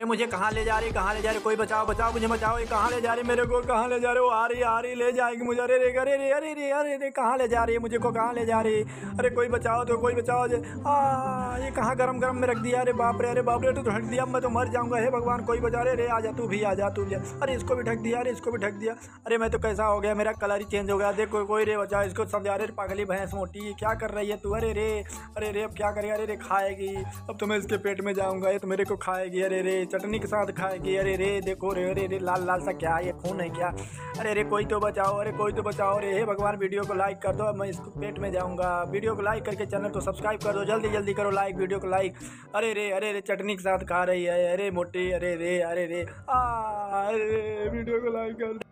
मुझे कहाँ ले जा रही, कहाँ ले जा रही? कोई बचाओ बचाओ, मुझे बचाओ। ये कहाँ ले जा रही? मेरे को कहाँ ले जा रही? वो आ रही आ रही, ले जाएगी मुझे। अरे, रे अरे रे अरे रे अरे, रे, कहाँ ले जा रही है? मुझे को कहाँ ले जा रही अरे, कोई बचाओ तो कोई बचाओ जे। आ, ये कहाँ गरम गरम में रख दिया? अरे, बाप रे, अरे, बाप रे तो ढक दिया। मैं तो मर जाऊँगा। हे भगवान, कोई बचा रे रे आ जा तू भी, आ जा तू भी। अरे, इसको भी ढक दिया, अरे, इसको भी ढक दिया। अरे, मैं तो कैसा हो गया? मेरा कलर ही चेंज हो गया। देख, कोई रे, बचाओ। इसको समझा रे पागली भैंस मोटी। क्या कर रही है तू? अरे, रे अरे, रे, अब क्या करेगा? अरे, रे, खाएगी। अब तो मैं इसके पेट में जाऊँगा। ये तो मेरे को खाएगी। अरे, रे चटनी के साथ खाएगी। अरे रे, देखो रे, अरे रे, लाल लाल सा क्या ये खून है क्या? अरे रे, कोई तो बचाओ, अरे कोई तो बचाओ। अरे हे भगवान, वीडियो को लाइक कर दो, अब मैं इस पेट में जाऊँगा। वीडियो को लाइक करके चैनल को सब्सक्राइब कर दो, जल्दी जल्दी करो लाइक वीडियो को लाइक अरे रे अरे रे, चटनी के साथ खा रही है। अरे मोटी, अरे रे अरे रे, आ, अरे वीडियो को लाइक कर दो।